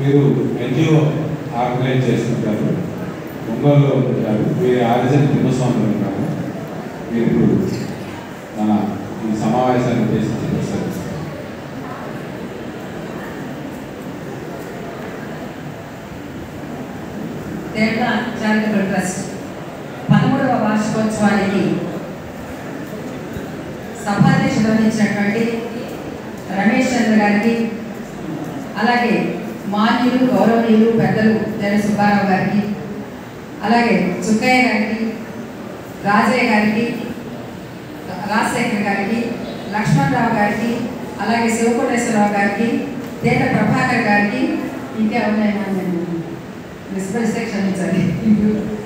మీరు NGO organise చేస్తుంటారు. ఒంగోలులో ఉంటారు. మీరు ఆర్జన్ తిమ్మస్వామి ఉంటారు. మీరు ఇప్పుడు మన ఈ సమావేశాన్ని ఉద్దేశించి ప్రసరిస్తారు తేళ్ళ చారిటబుల్ ట్రస్ట్ పదమూడవ వార్షికోత్సవానికి సభాధ్యక్షులు వహించినటువంటి రమేష్ చంద్ర గారికి అలాగే మాన్యులు గౌరవనీయులు పెద్దలు జన సుబ్బారావు గారికి అలాగే చుక్కయ్య గారికి రాజయ్య గారికి రాజశేఖర్ గారికి లక్ష్మణరావు గారికి అలాగే శివకోటేశ్వరరావు గారికి తేట ప్రభాకర్ గారికి ఇంకా ఉన్నాయా నేను. మిస్పరిస్తే క్షమించాలి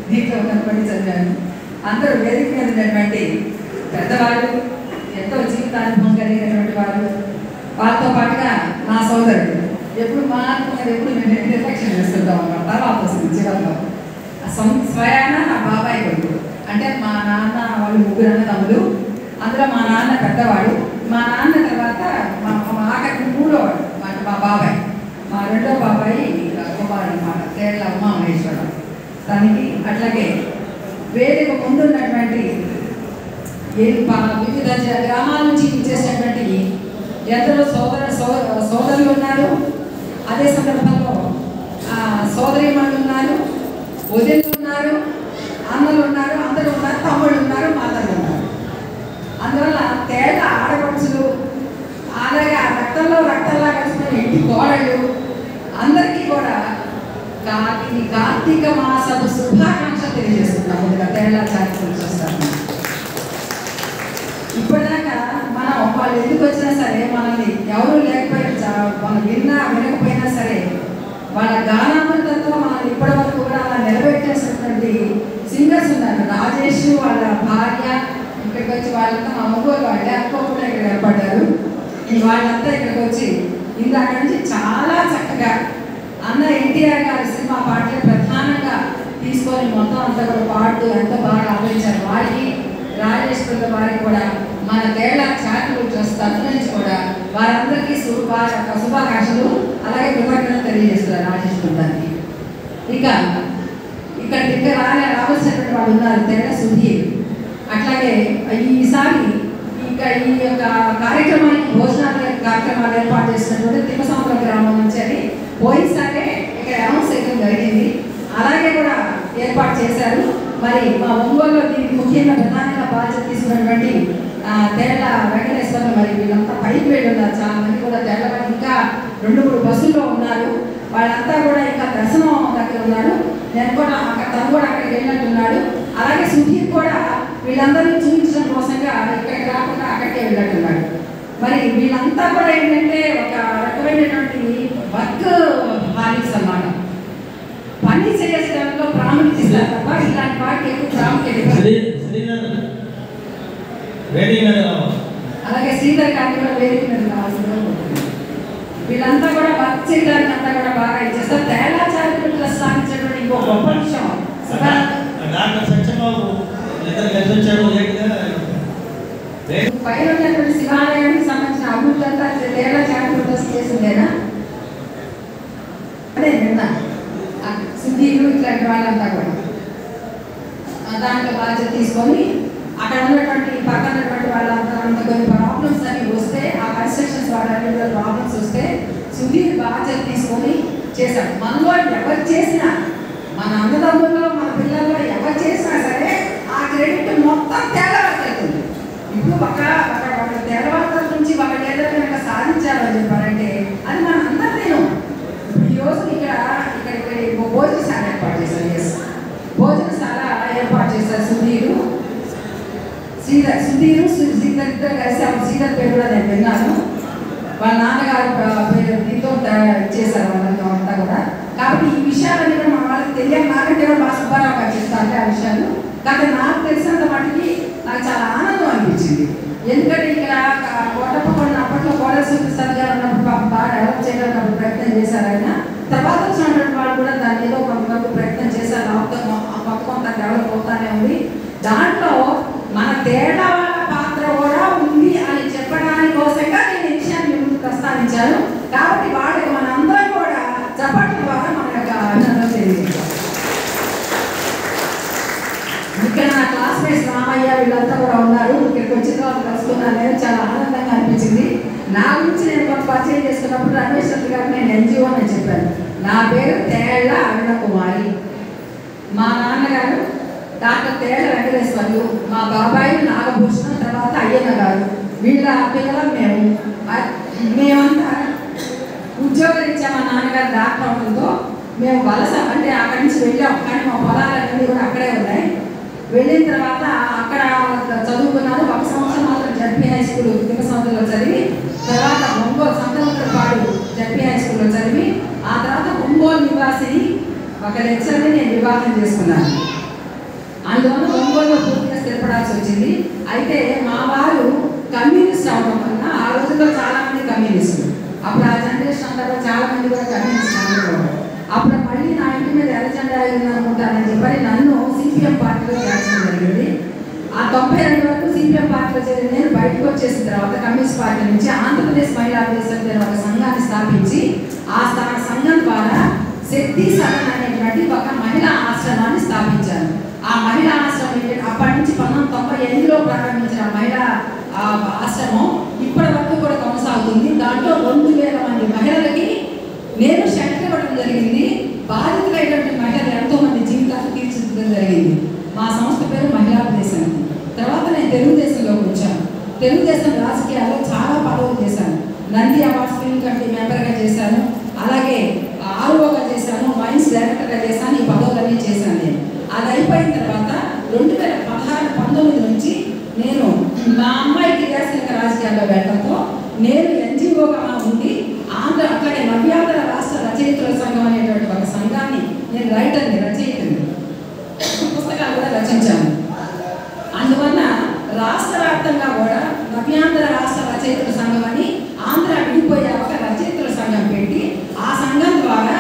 దీంట్లో కనపడి చదివాను. అందరూ వేదిక మీద ఉన్నటువంటి పెద్దవాళ్ళు ఎంతో జీవితానుభవం కలిగినటువంటి వారు వాళ్ళతో పాటుగా నా సోదరుడు ఎప్పుడు మా అనుకున్నది ఎప్పుడు మేము నిర్లక్ష్యం చేస్తుంటాం అన్నమాట తర్వాత వస్తుంది చివరిలో. స్వయాన నా బాబాయ్ కొడుకు. అంటే మా నాన్న వాళ్ళు ముగ్గురు అన్నదమ్ములు. అందులో మా నాన్న పెద్దవాడు. మా నాన్న తర్వాత మా మా ఆఖరి మూడోవాడు మా బాబాయ్. మా రెండో బాబాయి కుమారుడు అనమాట కేరళ ఉమా మహేశ్వరం దానికి అట్లాగే వేరే ముందున్నటువంటి ఏ వివిధ గ్రామాల నుంచి ఇచ్చేసినటువంటి ఎందరో సోదర సో- సోదరులు ఉన్నారు. అదే సందర్భంలో సోదరి సోదరీమణులు ఉన్నారు వదిలు ఉన్నారు అన్నలు ఉన్నారు అందరూ ఉన్నారు తమ్ముళ్ళు ఉన్నారు మాతలు ఉన్నారు. అందువల్ల తేట ఆడపడుచులు అలాగే ఆ రక్తంలో రక్తంలా కలిసిన ఇంటి కోడళ్ళు అందరికీ కూడా కార్తీ కార్తీక మాసపు శుభాకాంక్షలు తెలియజేస్తున్నాం. ముందుగా తేళ్ళ చారిత్రలు చూస్తాను ఇప్పటిదాకా మనం వాళ్ళు ఎందుకు వచ్చినా సరే మనల్ని ఎవరు లేకపోయినా చా- మనం విన్నా వినకపోయినా సరే వాళ్ళ గానామృతంతో మనల్ని ఇప్పటి వరకు కూడా అలా నిలబెట్టేసినటువంటి సింగర్స్ ఉన్నారు. రాజేష్ వాళ్ళ భార్య ఇక్కడికి వచ్చి వాళ్ళంతా మా ఒంగోలు వాళ్ళే అనుకోకుండా ఇక్కడ ఏర్పడ్డారు. వాళ్ళంతా ఇక్కడికి వచ్చి ఇందాక నుంచి చాలా చక్కగా అన్న ఎన్టీఆర్ గారి సినిమా పాటలు ప్రధానంగా తీసుకొని మొత్తం అంతా కూడా పాడుతూ ఎంతో బాగా ఆలోచించారు వారికి రాజేష్ పిల్ల వారికి కూడా మన కేరళ చాటులు ట్రస్ట్ తరఫు నుంచి కూడా వారందరికీ శుభా శుభాకాంక్షలు. అలాగే కృతజ్ఞతలు తెలియజేస్తున్నారు ఆశిస్తుంటానికి ఇంకా ఇక ఇక్కడ ఇక్కడ రాలే రావాల్సినటువంటి వాళ్ళు ఉన్నారు తేడా సుధీర్. అట్లాగే ఈసారి ఇంకా ఈ యొక్క కార్యక్రమానికి భోజనాల కార్యక్రమాలు ఏర్పాటు చేసినటువంటి తిమ్మసముద్ర గ్రామం నుంచి అని పోయినసారే ఇక్కడ అనౌన్స్ చేయడం జరిగింది. అలాగే కూడా ఏర్పాటు చేశారు. మరి మా ఒంగోలులో దీనికి ముఖ్యంగా ప్రధానంగా బాధ్యత తీసుకున్నటువంటి తేళ్ళ వెంకటేశ్వరం మరి వీళ్ళంతా పైకి వెళ్ళి ఉన్నారు చాలా మంది కూడా తేళ్ళ ఇంకా రెండు మూడు బస్సుల్లో ఉన్నారు. వాళ్ళంతా కూడా ఇంకా దర్శనం దగ్గర ఉన్నారు. నేను కూడా అక్కడ తను కూడా అక్కడికి వెళ్ళినట్టున్నాడు. అలాగే సుధీర్ కూడా వీళ్ళందరినీ చూపించడం కోసంగా ఇక్కడికి రాకుండా అక్కడికే వెళ్ళినట్టున్నాడు. మరి వీళ్ళంతా కూడా ఏంటంటే ఒక రకమైనటువంటి వర్క్ హాలిక్స్ అన్నమాట. పని చేసేదాంట్లో ప్రాముఖ్యత తప్ప ఇలాంటి వాటికి ఎక్కువ ప్రాముఖ్యత వేడి మీద అలాగే శ్రీధర్ గారిని కూడా వేదిక మీద కోరుతున్నాను. వీళ్ళంతా కూడా వర్క్ చేయడానికి అంతా కూడా బాగా ఇచ్చేస్తారు. చారిత్రక సాధించినటువంటి ఇంకో గొప్ప విషయం. డాక్టర్ సత్యబాబు ఇద్దరు కలిసి వచ్చారు పైన ఉన్నటువంటి శివాలయానికి సంబంధించిన అభివృద్ధి అంతా తేడా చారిత్రక చేసిందేనా? అదే నిన్న. సుధీరు ఇట్లాంటి వాళ్ళంతా కూడా. దాంట్లో బాధ్యత తీసుకొని అక్కడ ఉన్నటువంటి పక్కన ఉన్నటువంటి వాళ్ళంతా కొన్ని ప్రాబ్లమ్స్ అన్ని వస్తే ఆ కన్స్ట్రక్షన్స్ వాళ్ళ ప్రాబ్లమ్స్ వస్తే సుధీర్ బాధ్యత తీసుకొని చేశాడు. మనలో ఎవరు చేసినా మన అన్నదమ్ముల్లో మన పిల్లల్లో ఎవరు చేసినా సరే ఆ క్రెడిట్ మొత్తం తేడాలకు వెళ్తుంది ఇప్పుడు ఒక ఒక ఒక తెల్లవారుల నుంచి ఒక ఏదైనా కనుక సాధించాలని చెప్పారంటే అది మన అందరినీ ఈ రోజు ఇక్కడ ఇక్కడ ఇక్కడ ఒక భోజనశాల ఏర్పాటు చేశారు ఎస్ భోజనశాల ఏర్పాటు చేశారు సుధీరు శ్రీధర్ సుధీరు శ్రీ- శ్రీధర్ ఇద్దరు కలిసి అప్పుడు సీతల పేరు కూడా నేను విన్నాను వాళ్ళ నాన్నగారు పేరు దీంతో చేశారు వాళ్ళంతా అంతా కూడా. కాబట్టి ఈ విషయాలన్నీ కూడా మా వాళ్ళకి తెలియని నాకంటే కూడా మా సుబ్బారావు గారు చెప్తారు ఆ విషయాలు. కానీ నాకు తెలిసినంత మటుకి నాకు చాలా ఆనందం అనిపించింది. ఎందుకంటే ఇక్కడ కోటప్పకొండ అప్పట్లో కోడల ప్రసాద్ గారు ఉన్నప్పుడు బాగా డెవలప్ చేయడానికి ప్రయత్నం చేశారు ఆయన. తర్వాత వచ్చినటువంటి వాళ్ళు కూడా దాన్ని ఏదో కొంతవరకు ప్రయత్నం చేశారు. మొత్తం కొత్త కొంత డెవలప్ అవుతానే ఉంది. దాంట్లో మన తేడా ఇచ్చారు కాబట్టి వాళ్ళకి మనందరం కూడా చప్పట్ల ద్వారా మన యొక్క అభినందన తెలియజేస్తాం ఇక్కడ నా క్లాస్మేట్స్ రామయ్య వీళ్ళంతా కూడా ఉన్నారు. ఇక్కడికి వచ్చిన తర్వాత కలుసుకున్నాను చాలా ఆనందంగా అనిపించింది. నా గురించి నేను కొంత పరిచయం చేసుకున్నప్పుడు రమేష్ చంద్ర గారు నేను ఎన్జిఓ అని చెప్పాను. నా పేరు తేళ్ళ అరుణ కుమారి. మా నాన్నగారు డాక్టర్ తేళ్ళ వెంకటేశ్వర్లు మా బాబాయి నాగభూషణం తర్వాత అయ్యన్న గారు. వీళ్ళ పిల్లలం మేము. మేమంతా ఉద్యోగరీత్యా మా నాన్నగారు డాక్టర్ అవడంతో మేము వలస అంటే అక్కడి నుంచి వెళ్ళాం. కానీ మా పొలాలన్నీ కూడా అక్కడే ఉన్నాయి. వెళ్ళిన తర్వాత అక్కడ చదువుకున్నాను. ఒక సంవత్సరం మాత్రం జడ్పీ హై స్కూల్ సంవత్సరంలో చదివి తర్వాత ఒంగోలు సంతమంత్రపాడు జడ్పీ హై స్కూల్లో చదివి ఆ తర్వాత ఒంగోలు నివాసిని ఒక లెక్చర్ని నేను వివాహం చేసుకున్నాను. అందువల్ల ఒంగోలులో పూర్తిగా స్థిరపడాల్సి వచ్చింది. అయితే మా వారు కమ్యూనిస్ట్ అవడం రోజుల్లో చాలా మంది కమ్యూనిస్టులు. అప్పుడు ఆ జనరేషన్ అంతా చాలా మంది కూడా కమ్యూనిస్ట్ అప్పుడు మళ్ళీ నా ఇంటి మీద ఎర్రజెండా అయింది అనుకుంటానని చెప్పని నన్ను సిపిఎం పార్టీలో చేర్చడం జరిగింది. ఆ తొంభై రెండు వరకు సిపిఎం పార్టీలో చేరి నేను బయటకు వచ్చేసిన తర్వాత కమ్యూనిస్ట్ పార్టీ నుంచి ఆంధ్రప్రదేశ్ మహిళా అభివృద్ధి నేను ఒక సంఘాన్ని స్థాపించి ఆ స్థాన సంఘం ద్వారా శక్తి సదన్ అనేటువంటి ఒక మహిళా ఆశ్రమాన్ని స్థాపించాను ఆ మహిళా ఆశ్రమం అప్పటి నుంచి పంతొమ్మిది తొంభై ఎనిమిదిలో ప్రారంభించిన మహిళా ఆ, ఆశ్రమం ఇప్పటి వరకు కూడా కొనసాగుతుంది. దాంట్లో రెండు వేల మంది మహిళలకి నేను శక్తి ఇవ్వడం జరిగింది. బాధితులైనటువంటి మహిళలు ఎంతో మంది జీవితాలు తీర్చిదిద్దడం జరిగింది. మా సంస్థ పేరు మహిళా ప్రదేశం తర్వాత నేను తెలుగుదేశంలోకి వచ్చాను. తెలుగుదేశం రాజకీయాల్లో చాలా పదవులు చేశాను. నంది అవార్డ్స్ ఫిల్మ్ కమిటీ మెంబర్గా చేశాను. అలాగే ఆర్ఓగా చేశాను మైన్స్ డైరెక్టర్గా చేశాను ఈ పదవులన్నీ చేశాను నేను అది అయిపోయిన తర్వాత రెండు వేల పదహారు పంతొమ్మిది నుంచి నేను మా అమ్మాయి క్రియాశీలక రాజకీయాల్లో వెళ్ళడంతో నేను ఎన్జిఓగా ఉండి ఆంధ్ర అట్లాగే నవ్యాంధ్ర రాష్ట్ర రచయితల సంఘం అనేటువంటి ఒక సంఘాన్ని నేను రైటర్ని రచయితని పుస్తకాలు కూడా రచించాను అందువల్ల రాష్ట్ర వ్యాప్తంగా కూడా నవ్యాంధ్ర రాష్ట్ర రచయితల సంఘం అని ఆంధ్ర విడిపోయాక రచయితల సంఘం పెట్టి ఆ సంఘం ద్వారా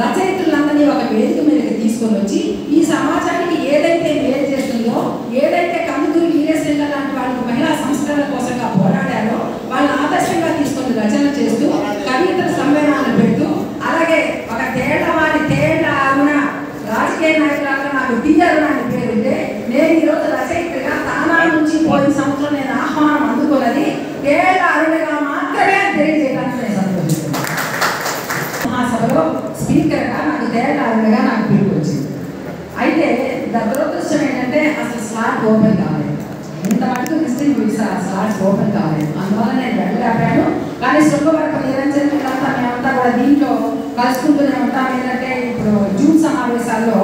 రచయితలందరినీ ఒక వేదిక మీదకి తీసుకొని వచ్చి ఈ సమాజానికి ఏదైతే మేలు చేస్తుందో ఏదైతే కందుకూరి వీరేశ్వర లాంటి వాళ్ళకి మహిళా సంస్కరణ కోసంగా పోరాడారో వాళ్ళని ఆదర్శంగా తీసుకొని రచన చేస్తూ కవితల సమ్మేళనాలు పెడుతూ అలాగే ఒక తేళ్ళవాడి తేళ్ళ అరుణ రాజకీయ నాయకురాలుగా నాకు టీఆర్ అని పేరు ఉంటే నేను ఈరోజు రచయితగా తానా నుంచి పోయిన సంవత్సరం నేను ఆహ్వానం అందుకున్నది తేళ్ళ అరుణగా మాత్రమే అని తెలియజేయడానికి నేను సంతోషిస్తున్నాను మహాసభలో స్పీకర్గా నాకు తేళ్ళ అరుణగా నాకు పిలుపు వచ్చింది అయితే ద దురదృష్టం ఏంటంటే అసలు స్లాట్ ఓపెన్ కాలేదు ఇంత మటుకు విజిటింగ్ వీసా స్లాట్స్ ఓపెన్ కాలేదు అందువల్ల నేను వెళ్ళలేపాను కానీ శుభవర్గం నిరంజన్ వీళ్ళంతా మేమంతా కూడా దీంట్లో కలుసుకుంటూనే ఉంటాం ఏంటంటే ఇప్పుడు జూన్ సమావేశాల్లో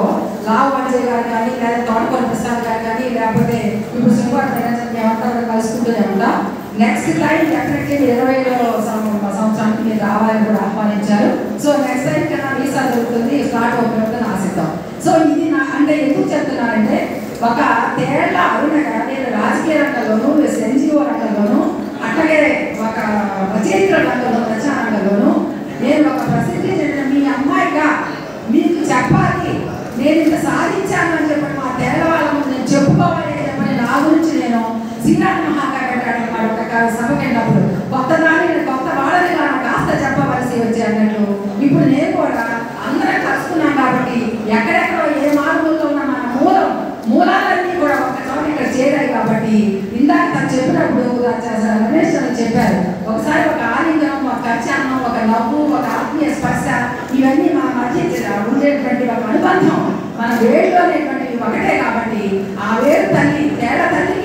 లావు అజయ్ గారు కానీ లేదా తోటకూర ప్రసాద్ గారు కానీ లేకపోతే ఇప్పుడు సినిమా నిరంజన్ కలుసుకుంటూనే ఉంటా. నెక్స్ట్ టైం డెఫినెట్లీ ఇరవైలో సంవత్సరానికి మీరు రావాలని కూడా ఆహ్వానించారు. సో నెక్స్ట్ టైం కన్నా వీసా దొరుకుతుంది స్లాట్ ఓపెన్ ఆశిద్దాం. సో ఇది నా అంటే ఎందుకు చెప్తున్నానంటే ఒక తేళ్ళ అరుణగా నేను రాజకీయ రంగంలోను ఎన్జిఓ రంగంలోను అట్లాగే ఒక రచయిత్ర రంగంలో రచన రంగంలోను నేను ఒక ప్రసిద్ధి చెందిన మీ అమ్మాయిగా మీకు చెప్పాలి. నేను ఇంత సాధించాను అని చెప్పి మా తేళ్ళ వాళ్ళ ముందు నేను చెప్పుకోవాలి అని చెప్పని నా గురించి నేను శ్రీరామ మహాకావ్య ఒక సభ వెళ్ళినప్పుడు కొత్త దాన్ని కొత్త వాళ్ళని నాకు కాస్త చెప్పవలసి వచ్చి అన్నట్లు ఇప్పుడు నేను కూడా అందరం కలుసుకున్నాం కాబట్టి ఎక్కడెక్కడ ఏ మార్గంలో ఉన్న మన మూలం మూలాలన్నీ కూడా ఒక చోట ఇక్కడ చేరాయి కాబట్టి ఇందాక తను చెప్పినప్పుడు రమేష్ గారు చెప్పారు ఒకసారి ఒక ఆలింగనం ఒక కచ్చానం ఒక నవ్వు ఒక ఆత్మీయ స్పర్శ ఇవన్నీ మన మధ్య ఉండేటువంటి ఒక అనుబంధం మన వేడిలో అనేటువంటివి ఒకటే కాబట్టి ఆ వేరు తల్లి తేడా తల్లి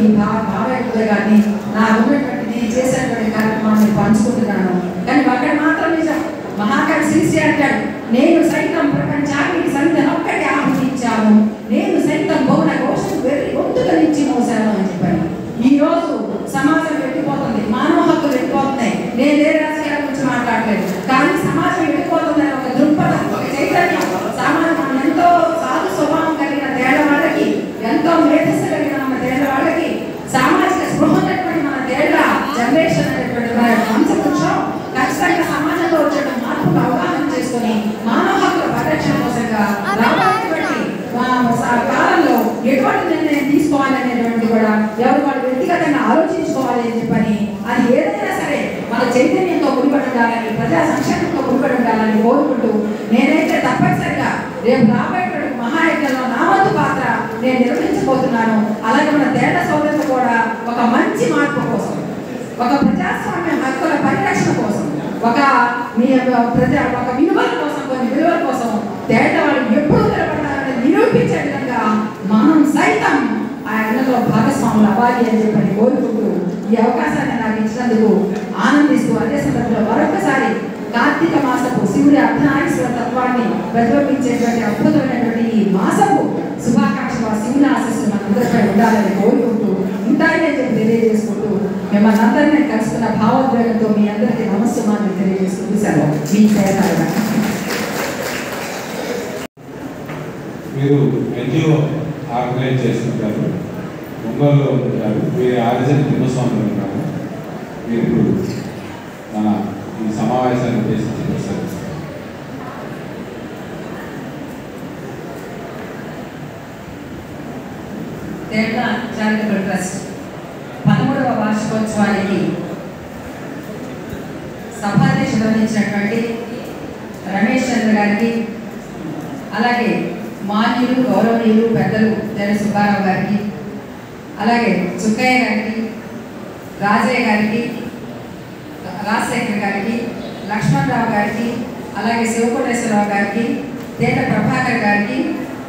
అందరి ముందు కానీ నా ఉన్నటువంటి నేను చేసేటువంటి కార్యక్రమాన్ని పంచుకుంటున్నాను. కానీ అక్కడ మాత్రం నిజం. మహాకవి శ్రీశ్రీ అంటాడు నేను సైతం ప్రపంచానికి సంధ్య ఒక్కటి ఆహ్వానించాను నేను సైతం బహుళ కోసం వెర్రి గొంతుకనిచ్చి మోసాను అని చెప్పాను ఈ రోజు సమాజం వెళ్ళిపోతుంది మానవ హక్కులు వెళ్ళిపోతున్నాయి నేను ఏ రాజకీయాల గురించి మాట్లాడలేదు కానీ సమాజం వెళ్ళిపోతుంది అనే ఒక దృక్పథం ఒక చైతన్యం సమాజం మనం ఎంతో సాధు స్వభావం కలిగిన తేడ వాళ్ళకి ఎంతో మేధస్సు కలిగిన మన తేడ వాళ్ళకి సామాజిక స్పృహ ఉన్నటువంటి మన తేడ జనరేషన్ అనేటువంటి మన వంశవృక్షం ఖచ్చితంగా సమాజంలో వచ్చే మార్పుకు అవగాహన చేసుకొని మానవ హక్కుల పరిరక్షణ కోసంగా రాబోయేటువంటి ఆ, స- కాలంలో ఎటువంటి నిర్ణయం తీసుకోవాలి అనేటువంటి కూడా ఎవరు వాళ్ళు వ్యక్తిగతంగా ఆలోచించుకోవాలి అని చెప్పని అది ఏదైనా సరే మన చైతన్యంతో ముడిపడి ఉండాలని ప్రజా సంక్షేమంతో ముడిపడి ఉండాలని కోరుకుంటూ నేనైతే తప్పనిసరిగా రేపు రాబోయేటువంటి మహాయజ్ఞంలో నా వంతు పాత్ర నేను నిర్వహించబోతున్నాను. అలాగే మన తేట సోదరులు కూడా ఒక మంచి మార్పు కోసం ఒక ప్రజాస్వామ్య హక్కుల పరిరక్షణ కోసం ఒక మీ ప్రజా ఒక విలువల కోసం కొన్ని విలువల కోసం తేట వాళ్ళు ఎప్పుడు నిలబడాలని నిరూపించే విధంగా మనం సైతం ఆయనలో భాగస్వాములు అవ్వాలి అని చెప్పని కోరుకుంటూ ఈ అవకాశాన్ని నాకు ఇచ్చినందుకు ఆనందిస్తూ అదే సందర్భంలో మరొకసారి కార్తీక మాసపు శివుడి అర్ధనారీశ్వర తత్వాన్ని ప్రతిబింబించేటువంటి అద్భుతమైనటువంటి ఈ మాసపు శుభాకాంక్షలు ఆ శివుని ఆశస్సు మనందరిపై ఉండాలని కోరుకుంటూ ఉంటాయని చెప్పి తెలియజేసుకుంటూ మిమ్మల్ని అందరినీ కలుసుకున్న భావోద్వేగంతో మీ అందరికీ నమస్సుమాన్ని తెలియజేసుకుంటూ సెలవు. మీ పేరు మీరు ఎన్జిఓ ఆర్గనైజ్ చేస్తుంటారు ముంబైలో ఉంటారు. మీరు ఆరిజన్ తిమ్మస్వామి ఉన్నారు మీరు ఇప్పుడు మన ఈ సమావేశాన్ని ఉద్దేశించి ప్రసరిస్తారు. తేట చారిటబుల్ ట్రస్ట్ పదమూడవ వార్షికోత్సవానికి సభాధ్యక్ష వహించినటువంటి రమేష్ చంద్ర గారికి అలాగే మాన్యులు గౌరవనీయులు పెద్దలు జన సుబ్బారావు గారికి అలాగే చుక్కయ్య గారికి రాజయ్య గారికి రాజశేఖర్ గారికి లక్ష్మణరావు గారికి అలాగే శివకోటేశ్వరరావు గారికి తేట ప్రభాకర్ గారికి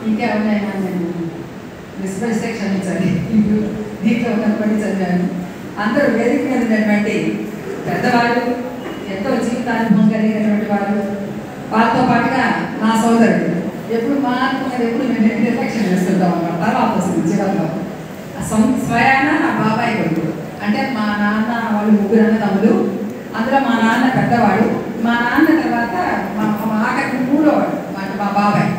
ఇంకా ఉన్నాయన్నా నేను విస్మరిస్తే క్షమించండి దీంట్లో కనపడి చదివాను. అందరూ వేదిక మీద ఉన్నటువంటి పెద్దవాళ్ళు ఎంతో జీవితానుభవం కలిగినటువంటి వాళ్ళు వాళ్ళతో పాటుగా నా సోదరుడు ఎప్పుడు మా అనుకున్నది ఎప్పుడు మేము నిర్లక్ష్యం చేస్తుంటాం అన్నమాట. తర్వాత వస్తుంది చివరిలో. స్వయాన నా బాబాయ్ కొడుకు. అంటే మా నాన్న వాళ్ళు ముగ్గురు అన్నదమ్ములు. అందులో మా నాన్న పెద్దవాడు. మా నాన్న తర్వాత మా మా ఆఖరి మూడోవాడు మా మా బాబాయ్.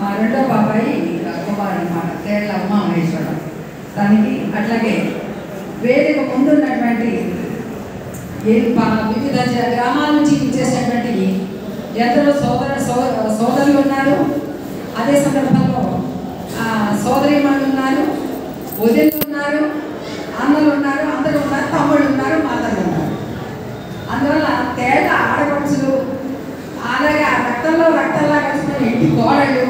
మా రెండో బాబాయి కుమారు అనమాట కేరళ ఉమా మహేశ్వరం దానికి అట్లాగే వేదిక ముందున్నటువంటి వివిధ గ్రామాల నుంచి ఇచ్చేసినటువంటి ఎందరో సోదర సో- సోదరులు ఉన్నారు. అదే సందర్భంలో సోదరి సోదరీమణులు ఉన్నారు. వదిలు ఉన్నారు అన్నలు ఉన్నారు అందరు ఉన్నారు తమ్ముళ్ళు ఉన్నారు మాతలు ఉన్నారు. అందువల్ల తేట ఆడపడుచులు అలాగే ఆ రక్తంలో రక్తంలా కలిసిన ఇంటి కోడళ్ళు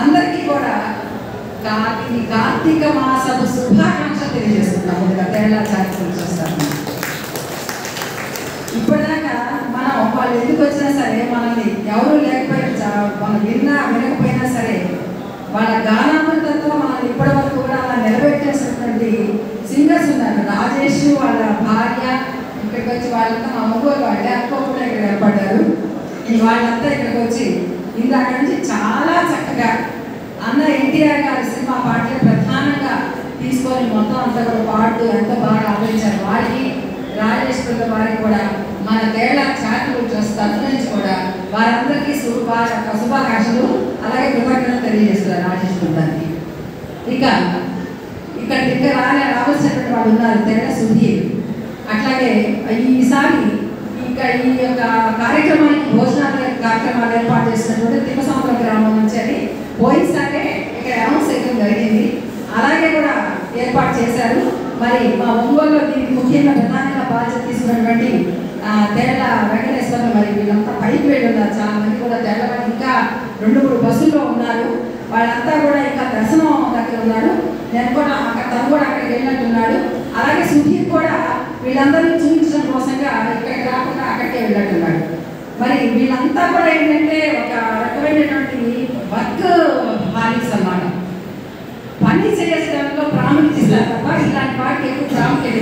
అందరికీ కూడా కార్తీ కార్తీక మాసపు శుభాకాంక్ష తెలియజేస్తున్నాం. ముందుగా తేడా చారిత్రలు చూస్తాము ఇప్పటిదాకా మనం వాళ్ళు ఎందుకు వచ్చినా సరే మనల్ని ఎవరు లేకపోయినా మనం విన్నా వినకపోయినా సరే వాళ్ళ గానామృతంతో మనల్ని ఇప్పటి నిలబెట్టేసినటువంటి సింగర్స్ ఉన్నారు. రాజేష్ వాళ్ళ భార్య ఇక్కడికి వచ్చి వాళ్ళంతా మా అమ్మగారు వాళ్ళే అక్క కూడా ఇక్కడ ఏర్పడ్డారు. వాళ్ళంతా ఇక్కడికి వచ్చి ఇందాక నుంచి చాలా చక్కగా అన్న ఎన్టీఆర్ గారి సినిమా పాటలు ప్రధానంగా తీసుకొని మొత్తం అంతా కూడా పాడుతూ ఎంతో బాగా ఆలోచించారు వారికి రాజేష్ పిల్ల వారికి కూడా మన తేడా చాటులు ట్రస్ట్ తరఫు నుంచి కూడా వారందరికీ శుభాష శుభాకాంక్షలు. అలాగే కృతజ్ఞతలు తెలియజేస్తున్నారు రాజేష్ బృందానికి ఇక ఇక్కడ తింటే రాలే రావాల్సినటువంటి వాళ్ళు ఉన్నారు తేడా సుధీర్ అట్లాగే ఈసారి ఇక ఈ యొక్క కార్యక్రమానికి భోజనాల కార్యక్రమాలు ఏర్పాటు చేసినటువంటి తిమ్మసముద్రం గ్రామం నుంచి అని పోయినసారే ఇక్కడ అనౌన్స్ చేయడం జరిగింది. అలాగే కూడా ఏర్పాటు చేశారు. మరి మా ఒంగోలులో దీనికి ముఖ్యంగా ప్రధానంగా బాధ్యత తీసుకున్నటువంటి తెల్ల తేళ్ళ వెంకటేశ్వరం మరి వీళ్ళంతా పైకి వెళ్ళి ఉన్నారు చాలా మంది కూడా తేళ్ళ ఇంకా రెండు మూడు బస్సుల్లో ఉన్నారు. వాళ్ళంతా కూడా ఇంకా దర్శనం దగ్గర ఉన్నారు. నేను కూడా అక్కడ తను కూడా అక్కడికి వెళ్ళినట్టున్నాడు. అలాగే సుధీర్ కూడా వీళ్ళందరినీ చూపించడం కోసంగా ఇక్కడికి రాకుండా అక్కడికే వెళ్ళట్టున్నాడు మరి వీళ్ళంతా కూడా ఏంటంటే ఒక రకమైనటువంటి వర్క్ హాలిక్స్ అన్నమాట. పని చేయడంలో ప్రాముఖ్యత ఇస్తారు తప్ప ఇలాంటి వాటికి ఎక్కువ ప్రాముఖ్యత.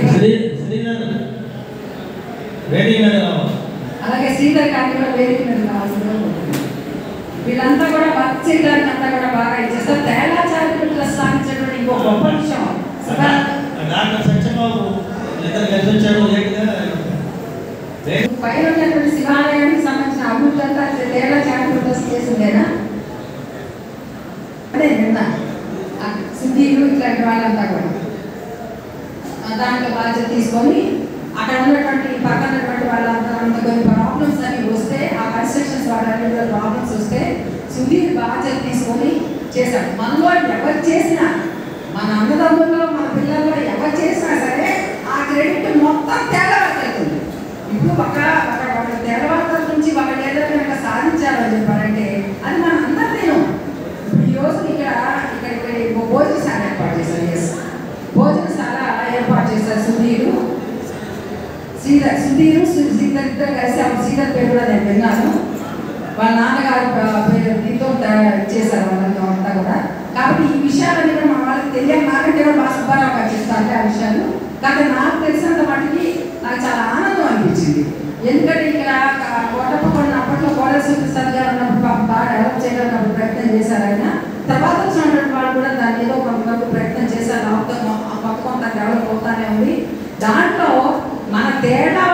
అలాగే శ్రీధర్ గారిని కూడా వేదిక మీద రావాల్సిందిగా. వీళ్ళంతా కూడా వర్క్ చేయడానికి అంతా కూడా బాగా ఇచ్చేస్తారు తేడా చారిత్రలు సాధించేటువంటి ఇంకో గొప్ప విషయం. పైన ఉన్నటువంటి శివాలయానికి సంబంధించిన అభివృద్ధి అంతా తేడా చేసిందేనా? అదే నిన్న. సుధీరు ఇట్లాంటి వాళ్ళంతా కూడా. దాంట్లో బాధ్యత తీసుకొని అక్కడ ఉన్నటువంటి పక్కన ఉన్నటువంటి వాళ్ళంతా కొన్ని ప్రాబ్లమ్స్ అన్ని వస్తే ఆ కన్స్ట్రక్షన్స్ వాటి ప్రాబ్లమ్స్ వస్తే సుధీర్ బాధ్యత తీసుకొని చేశాడు. మనలో ఎవరు చేసినా మన అన్నదమ్ముల్లో మన పిల్లల్లో ఎవరు చేసినా సరే ఆ క్రెడిట్ మొత్తం తేలవాళ్ళకి వెళ్తుంది ఇప్పుడు ఒక ఒక ఒక తెల్లవారుల నుంచి ఒక ఏదైనా కనుక సాధించాలని చెప్పారంటే అది మన అందరినీ ఈ రోజు ఇక్కడ ఇక్కడ ఇక్కడ భోజనం సుధీరు సు- శ్రీధర్ ఇద్దరు కలిసి అప్పుడు సీతల పేరు కూడా నేను విన్నాను. వాళ్ళ నాన్నగారి పేరు దీంతో చేశారు వాళ్ళంతా అంతా కూడా. కాబట్టి ఈ విషయాలన్నీ కూడా మా వాళ్ళకి తెలియాలి. నాకంటే కూడా మా సుబ్బారావు గారు చెప్తారు ఆ విషయాలు. కానీ నాకు తెలిసినంత మటుకి నాకు చాలా ఆనందం అనిపించింది. ఎందుకంటే ఇక్కడ కోటప్పకొండ అప్పట్లో కోడల ప్రసాద్ గారు ఉన్నప్పుడు బాగా డెవలప్ చేయడానికి ప్రయత్నం చేశారు ఆయన. తర్వాత వచ్చినటువంటి వాళ్ళు కూడా దాన్ని ఏదో కొంతవరకు ప్రయత్నం చేశారు. మొత్తం కొంత కొంత డెవలప్ అవుతానే ఉంది. దాంట్లో మన తేడా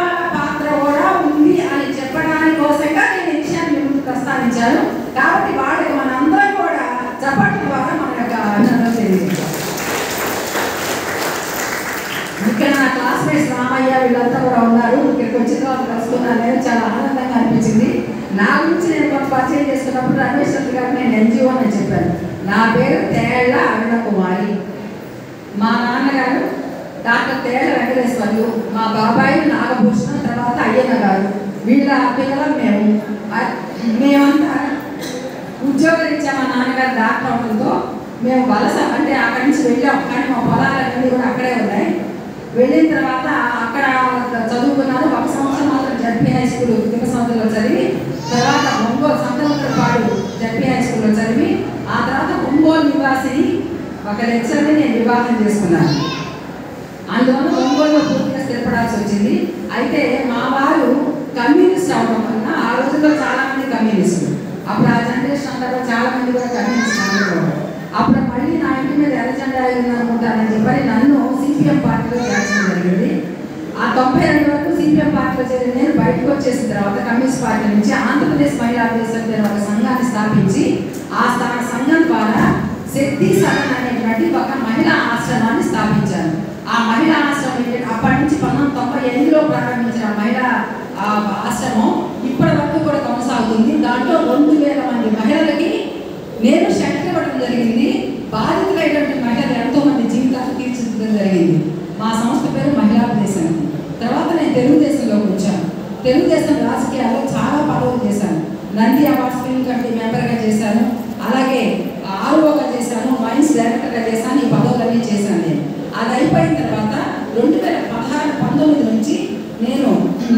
ఉంది అని చెప్పడానికి కోసంగా నేను ఈ విషయాన్ని ముందు ప్రస్తావించాను. కాబట్టి వాళ్ళకి మనందరం కూడా చప్పట్ల ద్వారా మన యొక్క ఆనందం తెలియజేస్తాం ఇక్కడ నా క్లాస్మేట్స్ రామయ్య వీళ్ళంతా కూడా ఉన్నారు. ఇక్కడికి వచ్చిన వాళ్ళు కలుసుకున్నాను నేను చాలా ఆనందంగా అనిపించింది. నా గురించి నేను కొంత పరిచయం చేసుకున్నప్పుడు రమేష్ చంద్ర గారు నేను ఎన్జిఓ అని చెప్పాను. నా పేరు తేళ్ళ అరుణ కుమారి మా నాన్నగారు డాక్టర్ తేళ్ళ వెంకటేశ్వర్లు మా బాబాయి నాగభూషణం తర్వాత అయ్యన్న గారు. వీళ్ళ పిల్లలం మేము. మేమంతా మేమంతా ఉద్యోగరీత్యా మా నాన్నగారు డాక్టర్ అవడంతో మేము వలస అంటే అక్కడి నుంచి వెళ్ళాం. కానీ మా పొలాలన్నీ కూడా అక్కడే ఉన్నాయి. వెళ్ళిన తర్వాత అక్కడ చదువుకున్నాను. ఒక సంవత్సరం మాత్రం జడ్పీ హై స్కూల్ సంవత్సరంలో చదివి తర్వాత ఒంగోలు సంతముద్రపాడు జడ్పీ హై స్కూల్లో చదివి ఆ తర్వాత ఒంగోలు నివాసిని ఒక లెక్చర్ని నేను వివాహం చేసుకున్నాను. అందువల్ల ఒంగోలులో పూర్తిగా స్థిరపడాల్సి వచ్చింది. అయితే మా వారు కమ్యూనిస్ట్ అవడం వలన ఆ రోజుల్లో చాలా మంది కమ్యూనిస్టులు. అప్పుడు ఆ జనరేషన్ అంతా చాలా మంది కూడా కమ్యూనిస్ట్ అందరూ అప్పుడు మళ్ళీ నా ఇంటి మీద ఎర్రజెండా అయింది అనుకుంటానని చెప్పని నన్ను సిపిఎం పార్టీలో చేర్చడం జరిగింది. ఆ తొంభై రెండు వరకు సిపిఎం పార్టీలో చేరిన నేను బయటకు వచ్చేసిన తర్వాత కమ్యూనిస్ట్ పార్టీ నుంచి ఆంధ్రప్రదేశ్ మహిళా అభివృద్ధి ఒక సంఘాన్ని స్థాపించి ఆ స్థాన సంఘం ద్వారా శక్తి సదన్ అనేటువంటి ఒక మహిళా ఆశ్రమాన్ని స్థాపించాను. ఆ మహిళా ఆశ్రమం అప్పటి నుంచి పంతొమ్మిది తొంభై ఎనిమిదిలో ప్రారంభించిన మహిళా ఆ, ఆశ్రమం ఇప్పటి వరకు కూడా కొనసాగుతుంది. దాంట్లో రెండు వేల మంది మహిళలకి నేను శక్తి ఇవ్వడం జరిగింది. బాధితులైనటువంటి మహిళలు ఎంతో మంది జీవితాలు తీర్చిదిద్దడం జరిగింది. మా సంస్థ పేరు మహిళా ప్రదేశం. తర్వాత నేను తెలుగుదేశంలోకి వచ్చాను. తెలుగుదేశం రాజకీయాల్లో చాలా పదవులు చేశాను. నంది అవార్డ్స్ ఫిల్మ్ కమిటీ మెంబర్గా చేశాను. అలాగే ఆర్ఓగా చేశాను మైన్స్ డైరెక్టర్గా చేశాను ఈ పదవులన్నీ చేశాను నేను అది అయిపోయిన తర్వాత రెండు వేల పదహారు పంతొమ్మిది నుంచి నేను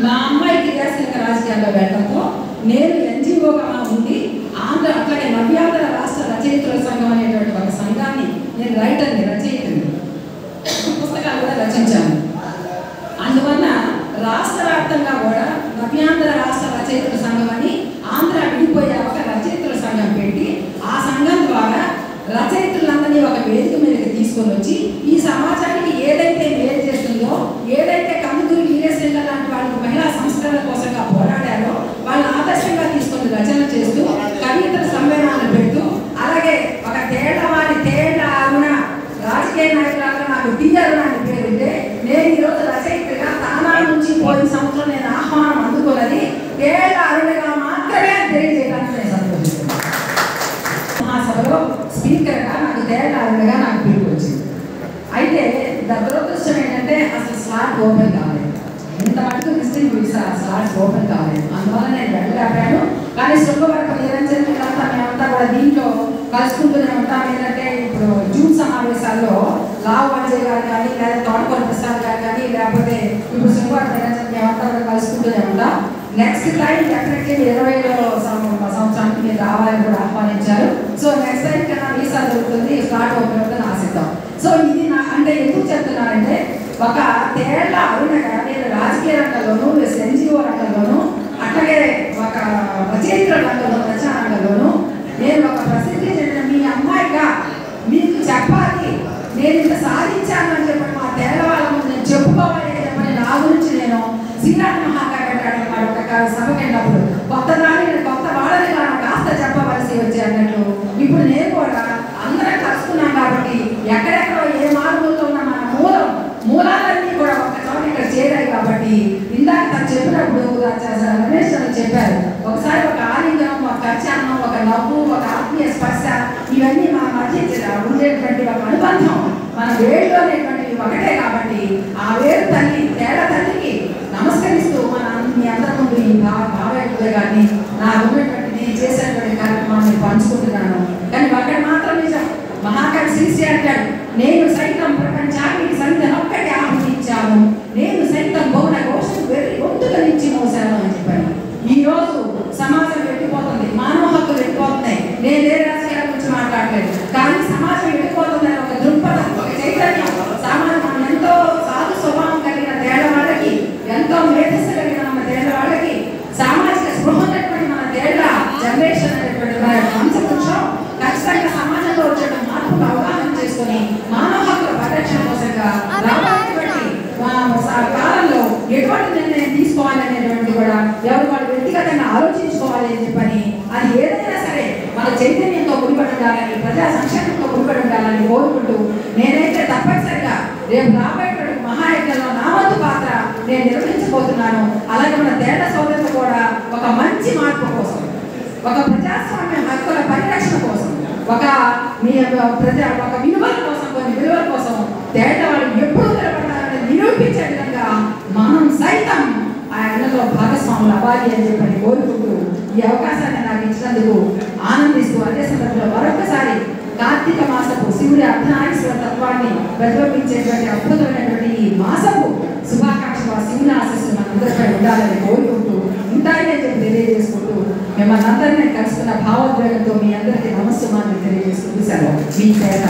మా అమ్మాయి క్రియాశీలక రాజకీయాల్లో వెళ్ళడంతో నేను ఎన్జిఓగా ఉండి ఆంధ్ర అట్లాగే నవ్యాంధ్ర రాష్ట్ర రచయితల సంఘం అనేటువంటి ఒక సంఘాన్ని నేను రైటర్ని రచయితని పుస్తకాలు కూడా రచించాను అందువల్ల రాష్ట్ర వ్యాప్తంగా కూడా నవ్యాంధ్ర రాష్ట్ర రచయితల సంఘం అని ఆంధ్ర విడిపోయే ఒక రచయితల సంఘం పెట్టి ఆ సంఘం ద్వారా రచయితలందరినీ ఒక వేదిక మీదకి తీసుకొని వచ్చి ఈ సమాజానికి ఏదైతే మేలు చేస్తుందో ఏదైతే కందుకూరి వీరేశ్వర లాంటి వాళ్ళు మహిళా సంస్కరణ కోసంగా పోరాడారో వాళ్ళని కొన్ని రచనలు రచన చేస్తూ కవితల సమ్మేళనాలు పెడుతూ అలాగే ఒక తేటవాడి తేట అరుణ రాజకీయ నాయకులాగా నాకు టీఆర్ అని పేరుంటే నేను ఈరోజు రచయితగా తానా నుంచి పోయిన సంవత్సరం నేను ఆహ్వానం అందుకోనని తేళ్ళ అరుణగా మాత్రమే తెలియజేయడానికి నేను సంతోషిస్తున్నాను. మహాసభలో స్పీకర్గా నాకు తేడా అరుణగా నాకు పిలుపు వచ్చింది. అయితే దగ్గర దురదృష్టం ఏంటంటే అసలు స్లాట్ ఓపెన్ కాలేదు ఇంత మటుకు విజిటింగ్ వీసా స్లాట్స్ ఓపెన్ కాలేదు అందువల్ల నేను వెళ్ళలేకపోయాను కానీ శుభవర్గం నిరంజన్ అంతా మేమంతా కూడా దీంట్లో కలుసుకుంటూనే ఉంటాం. ఏంటంటే ఇప్పుడు జూన్ సమావేశాల్లో లావు అజయ్ గారు కానీ లేదా తోటకొని ప్రసాద్ గారు కానీ లేకపోతే ఇప్పుడు శుభవర్గం నిరంజన్ మేమంతా కూడా కలుసుకుంటూనే ఉంటాం. నెక్స్ట్ టైం డెఫినెట్లీ ఇరవై సంవత్సరానికి మీరు రావాలని కూడా ఆహ్వానించారు. సో నెక్స్ట్ టైం కన్నా వీసా దొరుకుతుంది స్లాట్ ఓపెన్ అవుతుంది ఆశిద్దాం. సో ఇది నా అంటే ఎందుకు చెప్తున్నానంటే ఒక తేళ్ళ అరుణగా నేను రాజకీయ రంగంలోనూ ఎన్జిఓ రంగంలోనూ అట్లాగే ఒక రచయితల రంగంలో రచన నేను ఒక ప్రసిద్ధి చెందిన మీ అమ్మాయిగా మీకు చెప్పాలి. నేను ఇంత సాధించాను అని చెప్పి మా తేళ్ళ వాళ్ళ ముందు నేను చెప్పుకోవాలి అని చెప్పని నా గురించి నేను శ్రీరామ మహాకావ్య ఒక సభకి వెళ్ళినప్పుడు కొత్త దాన్ని నేను కొత్త వాళ్ళని నాకు కాస్త చెప్పవలసి వచ్చి అన్నట్లు ఇప్పుడు నేను కూడా అందరం కలుసుకున్నాం కాబట్టి ఎక్కడ ఏ మార్పులతో ఉన్న మన మూలం మూలాలన్నీ కూడా ఒక చోట ఇక్కడ చేరాయి కాబట్టి ఇందాక తను చెప్పినప్పుడు రాజా రమేష్ అని చెప్పారు ఒకసారి ఒక ఆలింగనం ఒక కచ్చాన్నం ఒక నవ్వు ఒక ఆత్మీయ స్పర్శ ఇవన్నీ మన మధ్య ఉండేటువంటి ఒక అనుబంధం. మన వేళ్ళు అనేటువంటివి ఒకటే కాబట్టి ఆ వేరు తల్లి తేడా తల్లికి నమస్కరిస్తూ మన మీ అందరి ముందు ఈ భావ భావయుక్తులు కానీ నా ఉన్నటువంటి నేను చేసేటువంటి కార్యక్రమాన్ని పంచుకుంటున్నాను. కానీ అక్కడ మాత్రం నిజం. మహాకవి శ్రీశ్రీ అంటాడు నేను సైతం ప్రపంచానికి సంధ్య ఒక్కటి ఆహ్వానించాను నేను సైతం భువన ఘోషం వెర్రి గొంతు ఈ రోజు సమాజం వెళ్ళిపోతుంది మానవ హక్కులు వెళ్ళిపోతున్నాయి నేను ఏ రాజకీయాల గురించి మాట్లాడలేదు కానీ సమాజం వెళ్ళిపోతుందని ఒక దృక్పథం ఒక చైతన్యం సామాన్య మనం ఎంతో సాధు స్వభావం కలిగిన తేడా వాళ్ళకి ఎంతో మేధస్సు కలిగిన మన తేడా వాళ్ళకి సామాజిక స్పృహ ఉన్నటువంటి మన తేడా జనరేషన్ అనేటువంటి మన వంశవృక్షం ఖచ్చితంగా సమాజంలో వచ్చే మార్పుకు అవగాహన చేసుకొని మానవ హక్కుల పరిరక్షణ కోసంగా రాబోయేటువంటి ఆ, స- కాలంలో ఎటువంటి నిర్ణయం తీసుకోవాలనేటువంటి కూడా ఎవరు వాళ్ళు వ్యక్తిగతంగా ఆలోచించుకోవాలి అని చెప్పని అది ఏదైనా సరే మన చైతన్యంతో ముడిపడి ఉండాలని ప్రజా సంక్షేమంతో ముడిపడి ఉండాలని కోరుకుంటూ నేనైతే తప్పనిసరిగా రేపు రాబోయేటువంటి మహాయజ్ఞంలో నా వంతు పాత్ర నేను నిర్వహించబోతున్నాను అలాగే మన తేడా సోదరులు కూడా ఒక మంచి మార్పు కోసం ఒక ప్రజాస్వామ్య హక్కుల పరిరక్షణ కోసం ఒక మీ ప్రజా ఒక విలువల కోసం కొన్ని విలువల కోసం తేడా వాళ్ళు ఎప్పుడు నిలబడాలని నిరూపించే విధంగా మనం సైతం ఆ అన్నలో భాగస్వాములు అవ్వాలి అని చెప్పని కోరుకుంటూ ఈ అవకాశాన్ని నాకు ఇచ్చినందుకు ఆనందిస్తూ అదే సందర్భంలో మరొకసారి కార్తీక మాసపు శివుడి అర్ధనారీశ్వర తత్వాన్ని ప్రతిబింబించేటువంటి అద్భుతమైనటువంటి ఈ మాసపు శుభాకాంక్షలు ఆ శివుని ఆశస్సు మనందరిపై ఉండాలని కోరుకుంటూ ఉంటాయని చెప్పి తెలియజేస్తూ మిమ్మల్ని అందరినీ కలుసుకున్న భావోద్వేగంతో మీ అందరికీ నమస్సుమాన్ని తెలియజేస్తుంది సెలవు. మీ పేరు